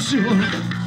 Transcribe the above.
しよう。